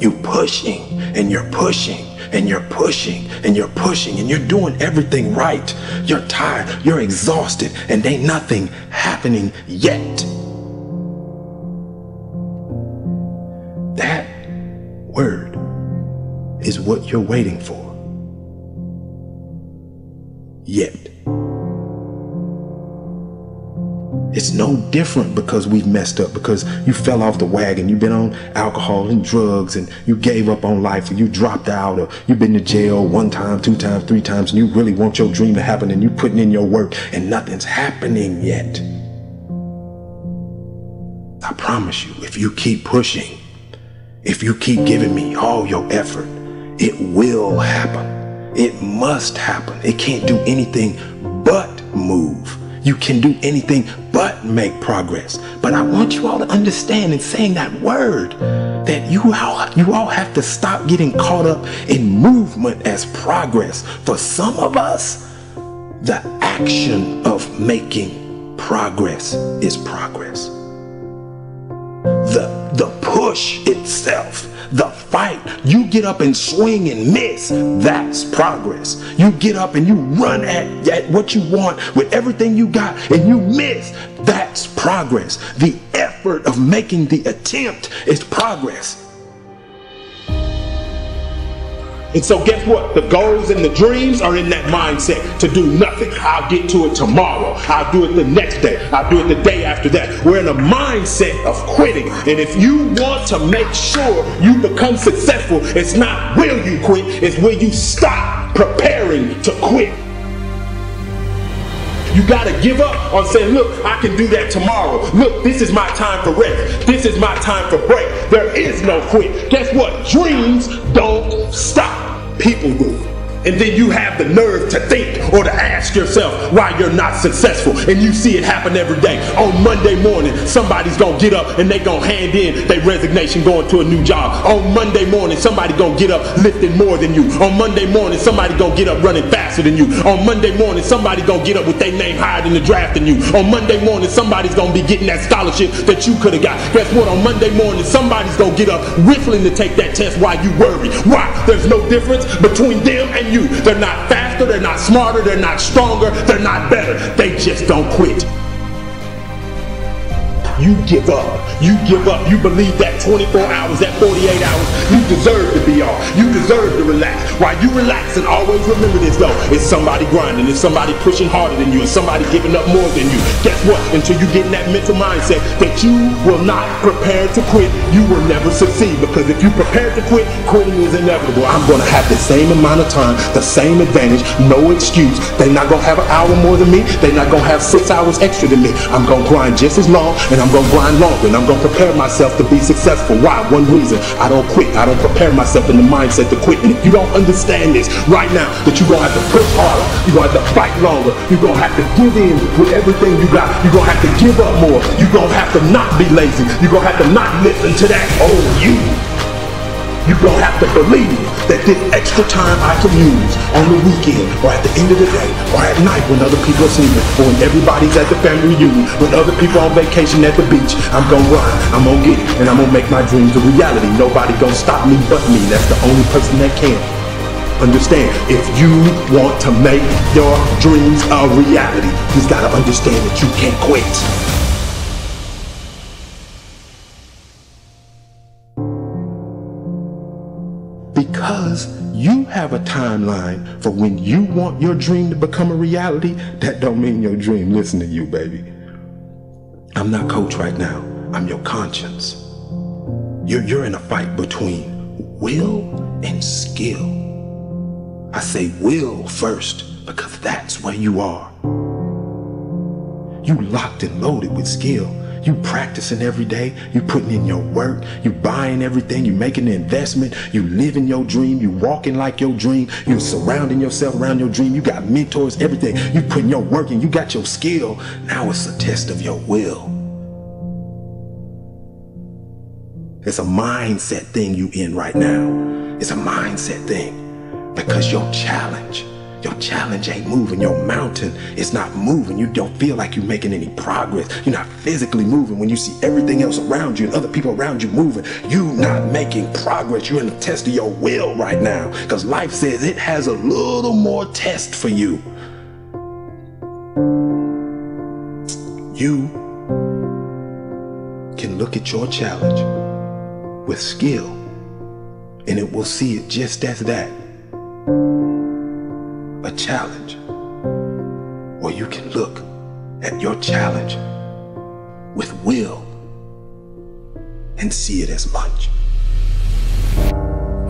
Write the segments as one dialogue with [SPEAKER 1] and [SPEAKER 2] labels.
[SPEAKER 1] You pushing and you're pushing and you're pushing and you're pushing and you're doing everything right. You're tired, you're exhausted, and ain't nothing happening yet. That word is what you're waiting for. Yet. It's no different because we've messed up, because you fell off the wagon, you've been on alcohol and drugs, and you gave up on life, or you dropped out, or you've been to jail one time, two times, three times, and you really want your dream to happen, and you're putting in your work, and nothing's happening yet. I promise you, if you keep pushing, if you keep giving me all your effort, it will happen. It must happen. It can't do anything but move. You can do anything but make progress. But I want you all to understand in saying that word that you all, you all have to stop getting caught up in movement as progress. For some of us, the action of making progress is progress. The, the push itself the fight. You get up and swing and miss. That's progress. You get up and you run at, at what you want with everything you got and you miss. That's progress. The effort of making the attempt is progress. And so guess what? The goals and the dreams are in that mindset to do nothing. I'll get to it tomorrow. I'll do it the next day. I'll do it the day after that. We're in a mindset of quitting. And if you want to make sure you become successful, it's not will you quit, it's will you stop preparing to quit. You got to give up on saying, look, I can do that tomorrow. Look, this is my time for rest. This is my time for break. There is no quit. Guess what? Dreams don't stop. People do. And then you have the nerve to think or to ask yourself why you're not successful. And you see it happen every day. On Monday morning, somebody's gonna get up and they gonna hand in their resignation going to a new job. On Monday morning, somebody gonna get up lifting more than you. On Monday morning, somebody gonna get up running faster than you. On Monday morning, somebody gonna get up with their name higher in the draft than you. On Monday morning, somebody's gonna be getting that scholarship that you could have got. Guess what? On Monday morning, somebody's gonna get up whiffling to take that test while you worry. Why? There's no difference between them and you. They're not faster, they're not smarter, they're not stronger, they're not better. They just don't quit. You give up. You give up. You believe that 24 hours, that 48 hours, you deserve to be off. You deserve to relax. While you relax and always remember this though, it's somebody grinding, it's somebody pushing harder than you, it's somebody giving up more than you. Guess what? Until you get in that mental mindset that you will not prepare to quit, you will never succeed. Because if you prepare to quit, quitting is inevitable. I'm gonna have the same amount of time, the same advantage, no excuse. They're not gonna have an hour more than me, they're not gonna have six hours extra than me. I'm gonna grind just as long and I'm I'm gonna grind longer and I'm gonna prepare myself to be successful. Why? One reason. I don't quit. I don't prepare myself in the mindset to quit. And if you don't understand this right now, that you're gonna have to push harder, you're gonna have to fight longer, you're gonna have to give in with everything you got, you're gonna have to give up more, you're gonna have to not be lazy, you're gonna have to not listen to that oh you. You're gonna have to believe that this extra time I can use on the weekend or at the end of the day or at night when other people are sleeping or when everybody's at the family reunion, when other people on vacation at the beach, I'm gonna run, I'm gonna get it, and I'm gonna make my dreams a reality. Nobody gonna stop me but me. That's the only person that can. Understand, if you want to make your dreams a reality, you gotta understand that you can't quit. Because you have a timeline for when you want your dream to become a reality, that don't mean your dream listen to you, baby. I'm not coach right now. I'm your conscience. You're, you're in a fight between will and skill. I say will first because that's where you are. You locked and loaded with skill. You practicing every day. You putting in your work. You buying everything. You making the investment. You living your dream. You walking like your dream. You surrounding yourself around your dream. You got mentors, everything. You putting your work in. You got your skill. Now it's a test of your will. It's a mindset thing you in right now. It's a mindset thing because your challenge your challenge ain't moving. Your mountain is not moving. You don't feel like you're making any progress. You're not physically moving when you see everything else around you and other people around you moving. You're not making progress. You're in the test of your will right now because life says it has a little more test for you. You can look at your challenge with skill and it will see it just as that a challenge. Or you can look at your challenge with will and see it as much.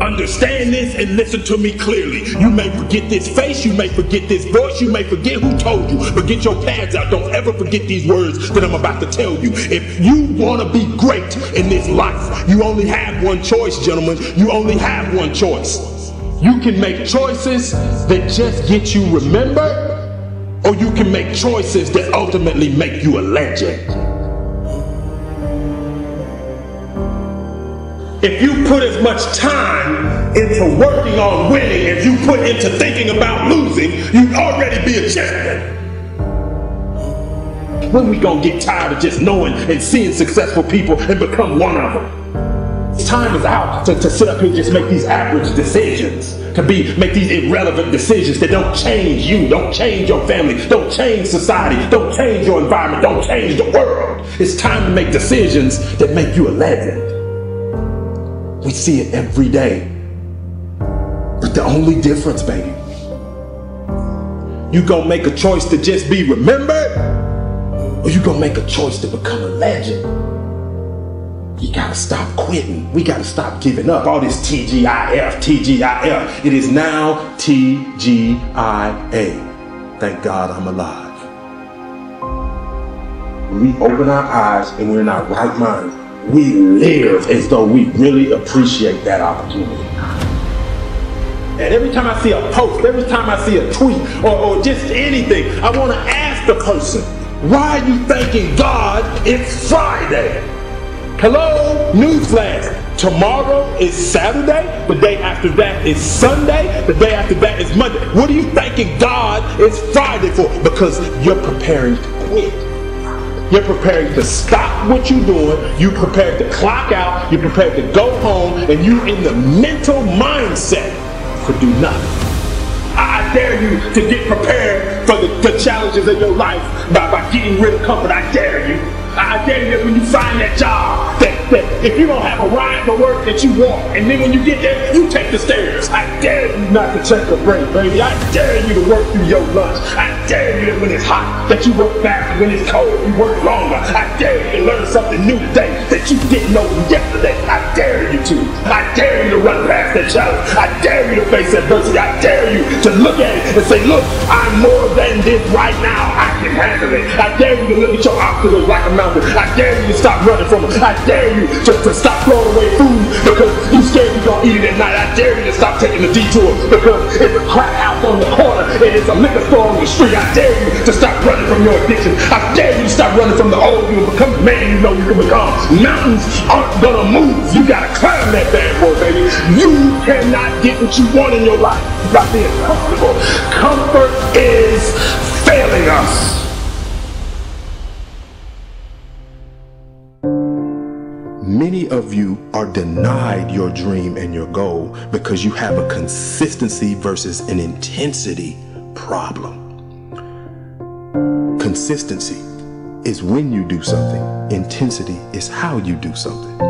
[SPEAKER 1] Understand this and listen to me clearly. You may forget this face, you may forget this voice, you may forget who told you, but get your pads out. Don't ever forget these words that I'm about to tell you. If you want to be great in this life, you only have one choice, gentlemen. You only have one choice. You can make choices that just get you remembered, or you can make choices that ultimately make you a legend. If you put as much time into working on winning as you put into thinking about losing, you'd already be a champion. When we gonna get tired of just knowing and seeing successful people and become one of them? Time is out to, to sit up here and just make these average decisions. To be make these irrelevant decisions that don't change you, don't change your family, don't change society, don't change your environment, don't change the world. It's time to make decisions that make you a legend. We see it every day. But the only difference, baby, you gonna make a choice to just be remembered, or you gonna make a choice to become a legend. You gotta stop quitting. We gotta stop giving up. All this TGIF, TGIF. It is now TGIA. Thank God I'm alive. We open our eyes and we're in our right mind, we live as though we really appreciate that opportunity. And every time I see a post, every time I see a tweet, or, or just anything, I want to ask the person, why are you thanking God it's Friday? Hello, newsflash. Tomorrow is Saturday. The day after that is Sunday. The day after that is Monday. What are you thanking God it's Friday for? Because you're preparing to quit. You're preparing to stop what you're doing. You're prepared to clock out. You're prepared to go home. And you're in the mental mindset to do nothing. I dare you to get prepared for the, the challenges of your life by, by getting rid of comfort. I dare you. I dare you that when you find that job, that, that if you don't have a ride to work that you walk, and then when you get there, you take the stairs. I dare you not to check a break, baby. I dare you to work through your lunch. I dare you that when it's hot, that you work faster. When it's cold, you work longer. I dare you to learn something new today that you didn't know yesterday. I dare you to. I dare you to run past that challenge. I dare you to face adversity. I dare you to look at it and say, look, I'm more than this right now. I can handle it. I dare you to look at your obstacles like a mountain. I dare you to stop running from them. I dare you to, to stop throwing away food because you scared you're gonna eat it at night. I dare you to stop taking the detour because it's a crack house on the corner and it's a liquor store on the street. I dare you to stop running from your addiction. I dare you to stop running from the old you and become the man you know you can become. Mountains aren't gonna move. You gotta climb that bad boy, baby. You cannot get what you want in your life by being comfortable. Comfort is failing us. Many of you are denied your dream and your goal because you have a consistency versus an intensity problem. Consistency is when you do something, intensity is how you do something.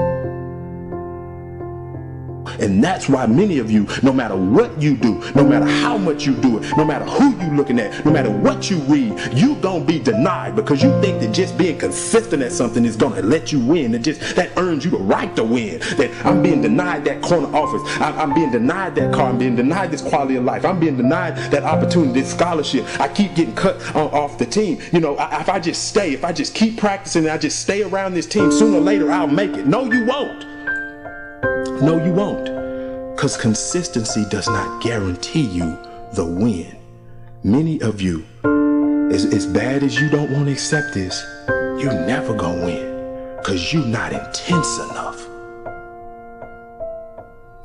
[SPEAKER 1] And that's why many of you, no matter what you do, no matter how much you do it, no matter who you looking at, no matter what you read, you gonna be denied because you think that just being consistent at something is gonna let you win. And just that earns you the right to win. That I'm being denied that corner office. I'm, I'm being denied that car. I'm being denied this quality of life. I'm being denied that opportunity, this scholarship. I keep getting cut on, off the team. You know, I, if I just stay, if I just keep practicing, I just stay around this team, sooner or later I'll make it. No, you won't. No, you won't. Because consistency does not guarantee you the win. Many of you, as, as bad as you don't want to accept this, you're never gonna win. Because you're not intense enough.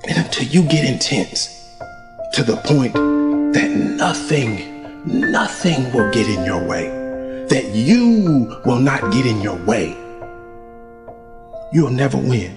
[SPEAKER 1] And until you get intense to the point that nothing, nothing will get in your way. That you will not get in your way. You'll never win.